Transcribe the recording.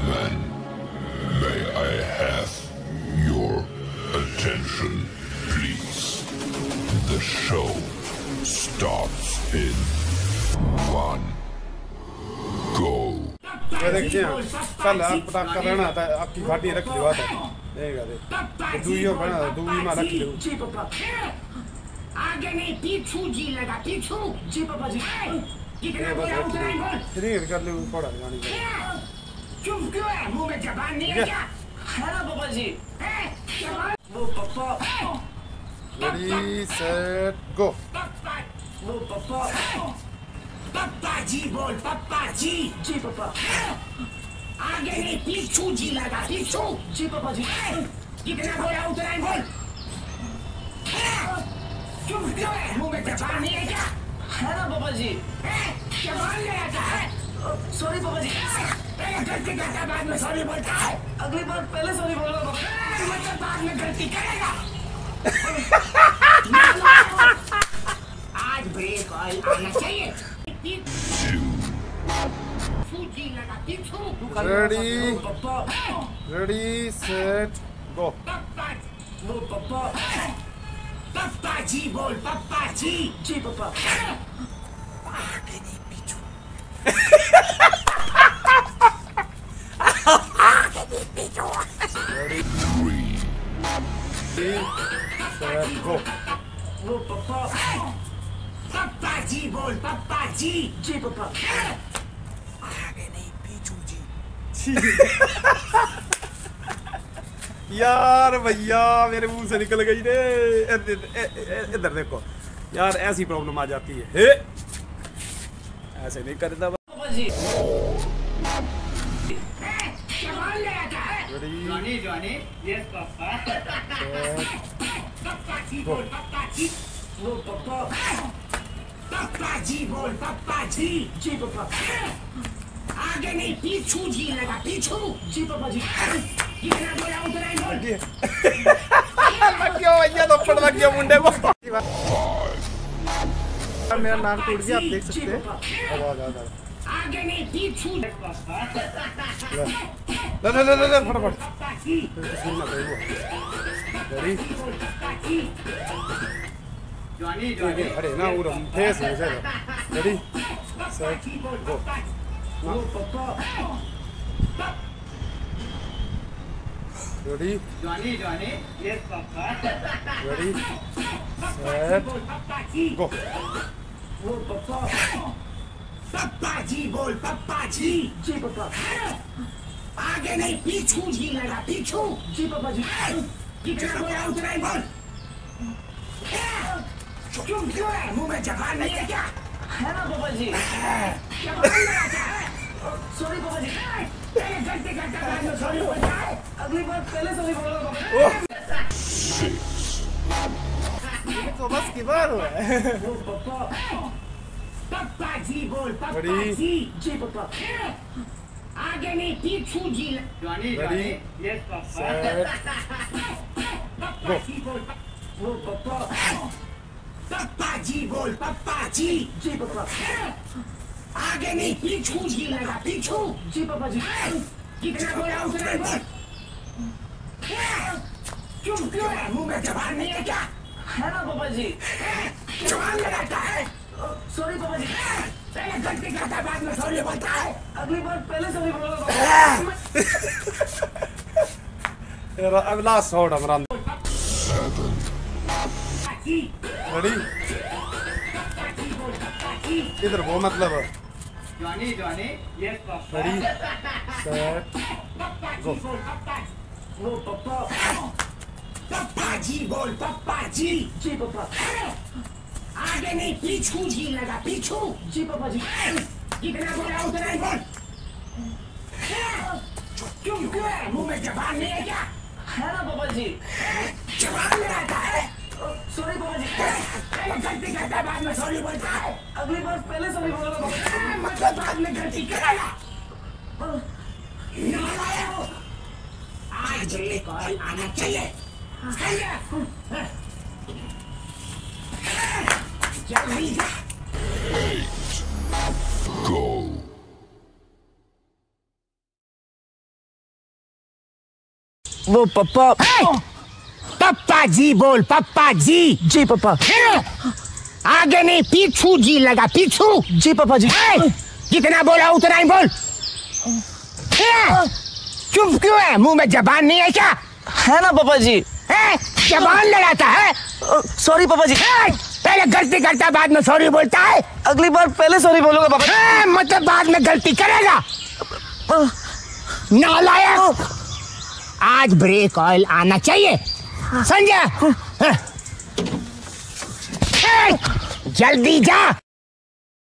gentlemen, may I have your attention, please? The show starts in one. Go. देखते हैं कल आप पटाख कर रहना था आपकी घाटी रख लिवा था देगा देख दूइयों बना दूई में रख लियो आगे नहीं पीछू जी लगा पीछू। जी पापा जी। कितना बोला उतना ही बोल। इतनी कर ले पड़ा गाने चुप क्यों है? मुँह में जबान नहीं है क्या? है? ना पापा जी वो पापा रेडी सेट गो वो पापा पापा जी बोल पापा जी जी पापा आगे नहीं पीछू जी लगा पीछू। जी पापा जी कितना बोला उतना ही बोल। चुप क्यों है? मुँह में जबान नहीं है क्या? है ना पापा जी जबान ले आता है? सॉरी पापा जी गलती करता बाद में सॉरी बोलता है अगली बार पहले सॉरी बोलो मतलब बाद में गलती करेगा आज ब्रेक ऑयल आना चाहिए Ready, ready, set, go. पप्पा जी बोल पप्पा जी जी पप्पा आगे नहीं पीछू जी बोल जी जी आगे नहीं पीछू जी। यार भैया मेरे मुँह से निकल गई रे। इधर देखो। यार ऐसी प्रॉब्लम आ जाती है। ऐसे नहीं करता जी पप्पा जी बोल पप्पा जी वो पप्पा जी बोल पप्पा जी जी। पापा आगे नहीं पीछू जी लगा पीछू जी पापा जी। कितना बोला उतना ही बोल लग गया भैया थप्पड़ लग गया मुंडे को मेरा नाक टूट गया आप देख सकते हैं। अब आ आ जा। आगे नहीं पीछू ले। ले ले ले ले फटाफट। रेडी जॉनी ठीक अरे ना वो फेस है sir ready set go ready Johnny Johnny yes papa ready set go वो पापा पप्पा जी बोल पप्पा जी जी पापा आगे नहीं पीछू जी लगा पीछू। जी पापा जी। कितना बोला उतना ही बोल। क्यों? क्यों है? मुँह में जबान नहीं है क्या? है ना पापा जी। है। सॉरी पापा जी। पहले गलती करता बाद में सॉरी बोलता है अगली बार पहले सॉरी बोलना पापा। तो बस की बार हुआ है। पप्पा जी बोल पप्पा जी जी पापा आगे नहीं पीछू जी ल- Johnny yes papa set papa. जी बोल वो पापा पप्पा। जी बोल पप्पा जी जी पापा आगे नहीं पीछू जी लगा पीछू। जी पापा जी कितना बोला उतना ही। बोल क्यों है मुँह में जबान नहीं है क्या? है ना पापा जी जबान लगाता है। सॉरी पापा जी पहले गलती करता है, बाद में सॉरी बोलता है अगली बार पहले सॉरी पापा अब लास्ट शॉट हमारा रेडी इधर वो मतलब। Johnny Johnny yes papa ready set वो पापा पप्पा जी बोल पप्पा जी जी पापा आगे नहीं पीछू जी लगा पीछू। जी पापा जी। कितना बोला उतना ही बोल। क्यों क्यों है मुँह में जबान नहीं है क्या? है ना पापा जी। जबान लगाता है। सॉरी पापा जी। गलती करता है, बाद में सॉरी बोलता है। अगली बार पहले सॉरी बोलना पापा मतलब बाद में गलती करेगा। नालायक हो। आज ब्रेक ऑयल आना चाहिए। चाहिए जल्दी जा Go. वो पप्पा। पप्पा जी बोल पप्पा जी जी पापा आगे नहीं पीछू जी लगा पीछू। जी पापा जी। जितना बोला उतना ही बोल। चुप क्यों है? मुँह में जबान नहीं है क्या? है ना पापा जी। है जबान लड़ाता है। सॉरी पापा जी? पहले गलती करता है, बाद में सॉरी बोलता है। अगली बार पहले सॉरी बोलूँगा पापा मतलब बाद में गलती करेगा। नालायक आज ब्रेक ऑयल आना चाहिए। समझा हाँ। जल्दी जा।